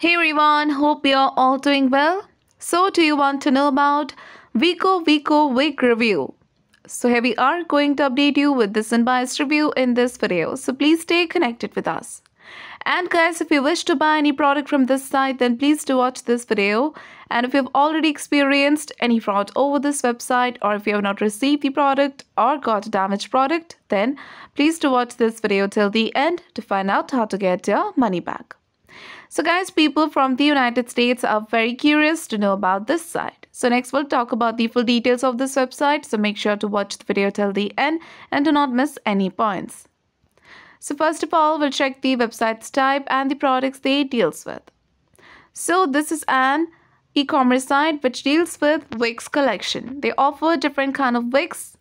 Hey everyone, hope you're all doing well. So, do you want to know about Vckovcko Wig Review? So, here we are going to update you with this unbiased review in this video. So, please stay connected with us. And guys, if you wish to buy any product from this site, then please do watch this video. And if you've already experienced any fraud over this website, or if you have not received the product or got a damaged product, then please do watch this video till the end to find out how to get your money back. So guys, people from the United States are very curious to know about this site. So next we'll talk about the full details of this website. So make sure to watch the video till the end and do not miss any points. So first of all, we'll check the website's type and the products they deals with. So this is an e-commerce site which deals with wigs collection. They offer different kind of wigs.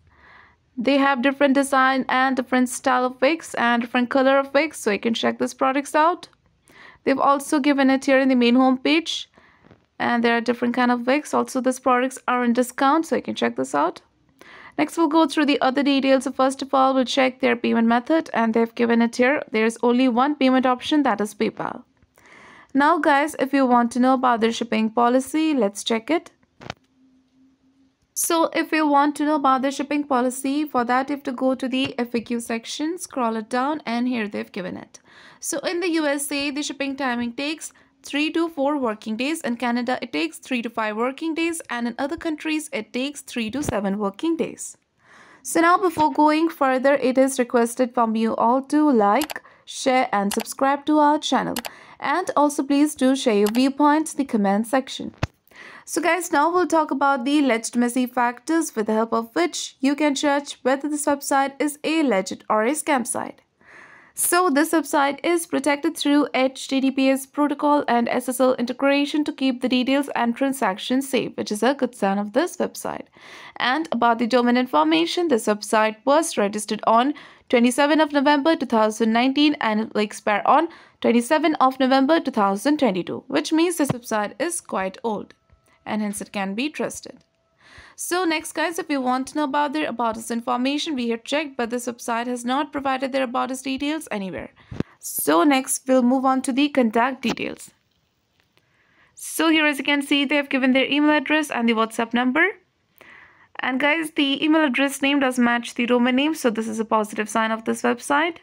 They have different design and different style of wigs and different color of wigs. So you can check these products out. They've also given it here in the main home page. And there are different kind of wigs. Also, these products are in discount, so you can check this out. Next, we'll go through the other details. So first of all, we'll check their payment method and they've given it here. There's only one payment option that is PayPal. Now guys, if you want to know about their shipping policy, let's check it. So if you want to know about the shipping policy, for that you have to go to the FAQ section, scroll it down and here they've given it. So in the USA, the shipping timing takes 3 to 4 working days. In Canada, it takes 3 to 5 working days and in other countries, it takes 3 to 7 working days. So now before going further, it is requested from you all to like, share and subscribe to our channel. And also please do share your viewpoints in the comment section. So guys, now we'll talk about the legitimacy factors with the help of which you can judge whether this website is a legit or a scam site. So this website is protected through HTTPS protocol and SSL integration to keep the details and transactions safe, which is a good sign of this website. And about the domain information, this website was registered on 27 of November 2019 and it will expire on 27 of November 2022, which means this website is quite old and hence it can be trusted. So next guys, if you want to know about their about us information, we have checked, but this website has not provided their about us details anywhere. So next, we'll move on to the contact details. So here as you can see, they have given their email address and the WhatsApp number. And guys, the email address name does match the domain name, so this is a positive sign of this website.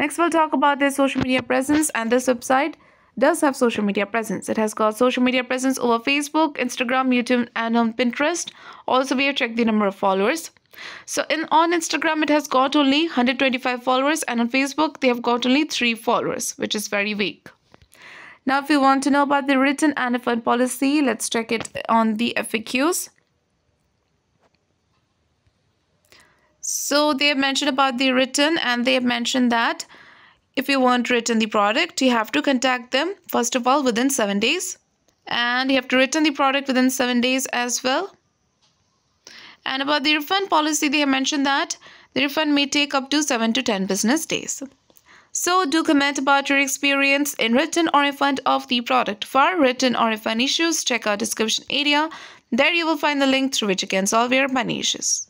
Next, we'll talk about their social media presence and this website does have social media presence. It has got social media presence over Facebook, Instagram, YouTube, and on Pinterest. Also, we have checked the number of followers. So in on Instagram, it has got only 125 followers, and on Facebook, they have got only 3 followers, which is very weak. Now, if you want to know about the written and refund policy, let's check it on the FAQs. So they have mentioned about the written and they have mentioned that if you want to return the product, you have to contact them first of all within 7 days. And you have to return the product within 7 days as well. And about the refund policy, they have mentioned that the refund may take up to 7 to 10 business days. So do comment about your experience in return or refund of the product. For return or refund issues, check our description area. There you will find the link through which you can solve your money issues.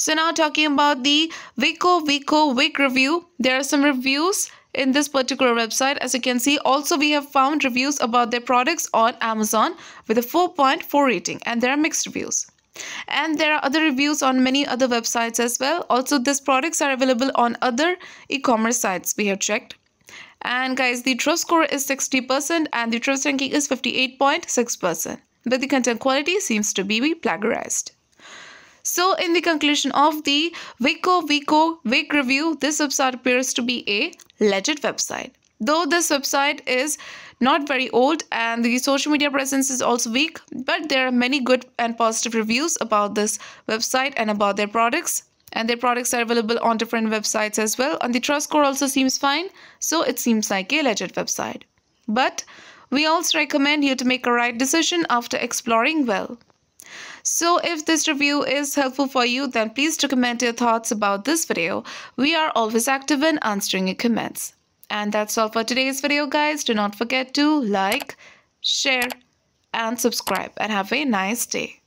So now talking about the Vckovcko Wig review. There are some reviews in this particular website. As you can see, also we have found reviews about their products on Amazon with a 4.4 rating and there are mixed reviews. And there are other reviews on many other websites as well. Also, these products are available on other e-commerce sites we have checked. And guys, the trust score is 60% and the trust ranking is 58.6%. But the content quality seems to be plagiarized. So in the conclusion of the Vckovcko Wig review, this website appears to be a legit website. Though this website is not very old and the social media presence is also weak, but there are many good and positive reviews about this website and about their products. And their products are available on different websites as well. And the trust score also seems fine, so it seems like a legit website. But we also recommend you to make a right decision after exploring well. So if this review is helpful for you, then please comment your thoughts about this video. We are always active in answering your comments. And that's all for today's video, guys. Do not forget to like, share, and subscribe. And have a nice day.